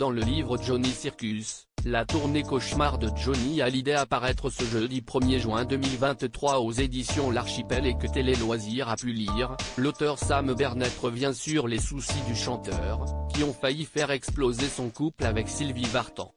Dans le livre Johnny Circus, la tournée cauchemar de Johnny Hallyday apparaître ce jeudi 1er juin 2023 aux éditions L'Archipel et que Télé Loisirs a pu lire, l'auteur Sam Bernett revient sur les soucis du chanteur, qui ont failli faire exploser son couple avec Sylvie Vartan.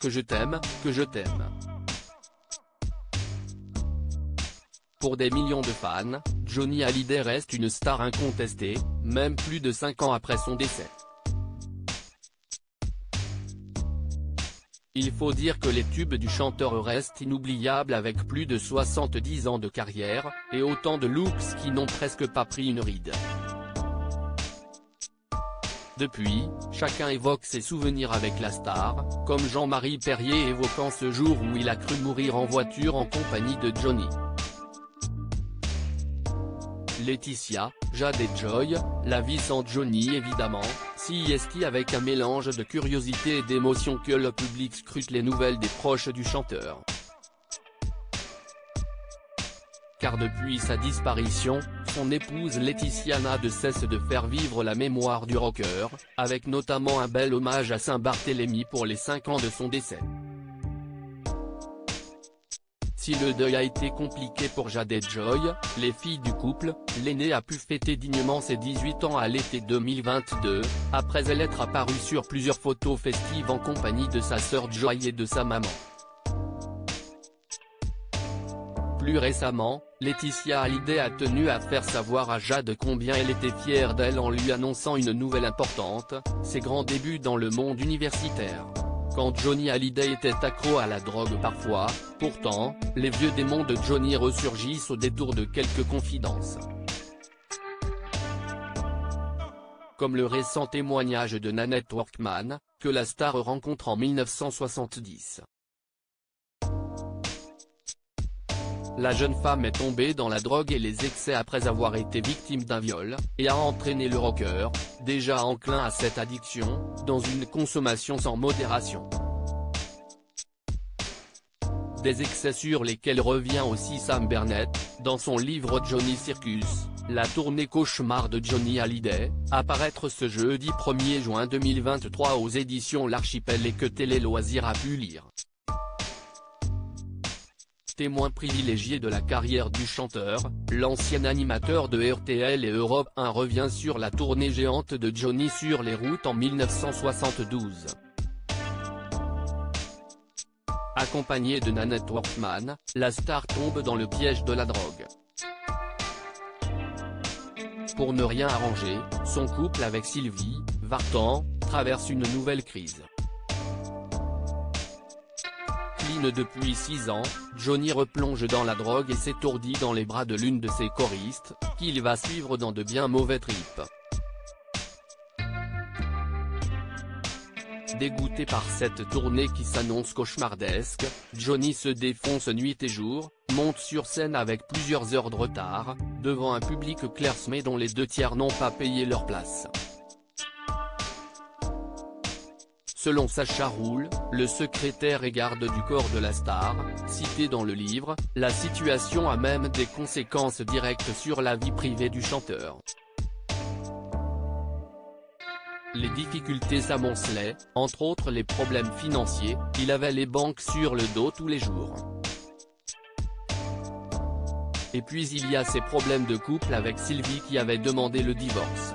Que je t'aime, que je t'aime. Pour des millions de fans, Johnny Hallyday reste une star incontestée, même plus de 5 ans après son décès. Il faut dire que les tubes du chanteur restent inoubliables avec plus de 70 ans de carrière, et autant de looks qui n'ont presque pas pris une ride. Depuis, chacun évoque ses souvenirs avec la star, comme Jean-Marie Perrier évoquant ce jour où il a cru mourir en voiture en compagnie de Johnny. Laetitia, Jade et Joy, la vie sans Johnny évidemment, CIST avec un mélange de curiosité et d'émotion que le public scrute les nouvelles des proches du chanteur? Car depuis sa disparition, son épouse Laetitia n'a de cesse de faire vivre la mémoire du rocker, avec notamment un bel hommage à Saint-Barthélemy pour les 5 ans de son décès. Si le deuil a été compliqué pour Jade et Joy, les filles du couple, l'aînée a pu fêter dignement ses 18 ans à l'été 2022, après elle être apparue sur plusieurs photos festives en compagnie de sa sœur Joy et de sa maman. Plus récemment, Laetitia Hallyday a tenu à faire savoir à Jade combien elle était fière d'elle en lui annonçant une nouvelle importante, ses grands débuts dans le monde universitaire quand Johnny Hallyday était accro à la drogue parfois, pourtant, les vieux démons de Johnny ressurgissent au détour de quelques confidences. Comme le récent témoignage de Nanette Workman, que la star rencontre en 1970. La jeune femme est tombée dans la drogue et les excès après avoir été victime d'un viol, et a entraîné le rocker, déjà enclin à cette addiction, dans une consommation sans modération. Des excès sur lesquels revient aussi Sam Bernett, dans son livre Johnny Circus, la tournée cauchemar de Johnny Hallyday, apparaître ce jeudi 1er juin 2023 aux éditions L'Archipel et que Télé Loisirs a pu lire. Témoin privilégié de la carrière du chanteur, l'ancien animateur de RTL et Europe 1 revient sur la tournée géante de Johnny sur les routes en 1972. Accompagné de Nanette Workman, la star tombe dans le piège de la drogue. Pour ne rien arranger, son couple avec Sylvie, Vartan, traverse une nouvelle crise depuis 6 ans, Johnny replonge dans la drogue et s'étourdit dans les bras de l'une de ses choristes, qu'il va suivre dans de bien mauvais tripes. Dégoûté par cette tournée qui s'annonce cauchemardesque, Johnny se défonce nuit et jour, monte sur scène avec plusieurs heures de retard, devant un public clairsmé dont les deux tiers n'ont pas payé leur place. Selon Sacha Roule, le secrétaire et garde du corps de la star, cité dans le livre, la situation a même des conséquences directes sur la vie privée du chanteur. Les difficultés s'amoncelaient, entre autres les problèmes financiers, il avait les banques sur le dos tous les jours. Et puis il y a ces problèmes de couple avec Sylvie qui avait demandé le divorce.